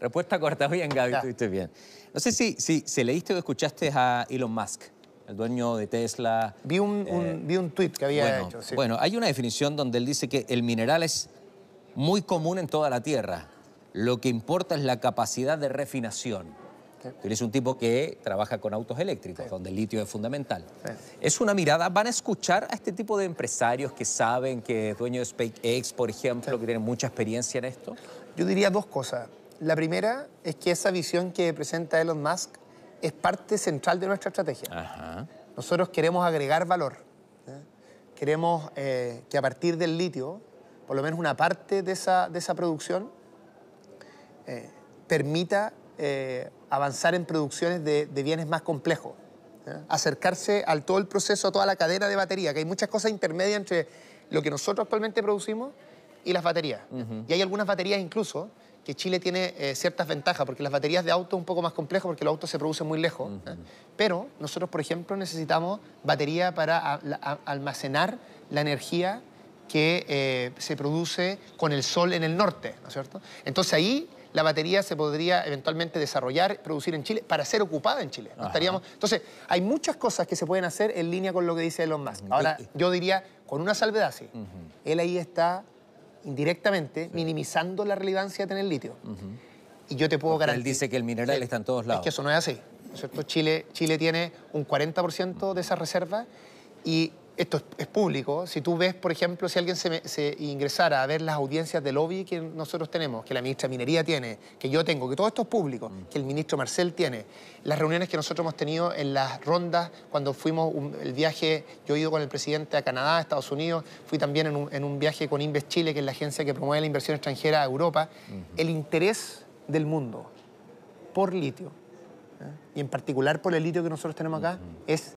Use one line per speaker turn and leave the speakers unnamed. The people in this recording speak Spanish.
Respuesta corta, bien, Gaby,
Ya.
estuviste bien. No sé si, si, si leíste o escuchaste a Elon Musk, el dueño de Tesla.
Vi un, un- vi un tweet que había
bueno,
hecho. sí.
bueno, hay una definición donde él dice que el mineral es muy común en toda la Tierra. Lo que importa es la capacidad de refinación.
Sí.
Tú eres un tipo que trabaja con autos eléctricos, donde el litio es fundamental.
Sí.
Es una mirada, ¿van a escuchar a este tipo de empresarios que saben que es dueño de SpaceX, por ejemplo, que tienen mucha experiencia en esto?
Yo diría dos cosas. La primera es que esa visión que presenta Elon Musk es parte central de nuestra estrategia.
Ajá.
Nosotros queremos agregar valor. ¿eh? Queremos eh, que a partir del litio, por lo menos una parte de esa, de esa producción, eh, permita eh, avanzar en producciones de, de bienes más complejos. Acercarse al todo el proceso, a toda la cadena de batería, que hay muchas cosas intermedias entre lo que nosotros actualmente producimos y las baterías. Y hay algunas baterías incluso que Chile tiene eh, ciertas ventajas, porque las baterías de auto es un poco más complejo porque los autos se producen muy lejos. ¿eh? Pero nosotros, por ejemplo, necesitamos batería para a- a- almacenar la energía que eh, se produce con el sol en el norte, ¿no es cierto? Entonces ahí la batería se podría eventualmente desarrollar, producir en Chile para ser ocupada en Chile. ¿no? Estaríamos, entonces, hay muchas cosas que se pueden hacer en línea con lo que dice Elon Musk. Ahora, yo diría, con una salvedad, sí. Él ahí está indirectamente minimizando la relevancia de tener litio. Y yo te puedo
Porque él
garantizar...
dice que el mineral está en todos lados.
Es que eso no es así. Chile, Chile tiene un 40% de esa reserva y esto es, es público. Si tú ves, por ejemplo, si alguien se, ingresara a ver las audiencias de lobby que nosotros tenemos, que la ministra de Minería tiene, que yo tengo, que todo esto es público, que el ministro Marcel tiene, las reuniones que nosotros hemos tenido en las rondas, cuando fuimos un- el viaje, yo he ido con el presidente a Canadá, a Estados Unidos, fui también en un, en un viaje con Inves Chile, que es la agencia que promueve la inversión extranjera a Europa, el interés del mundo por litio, ¿eh? y en particular por el litio que nosotros tenemos acá, es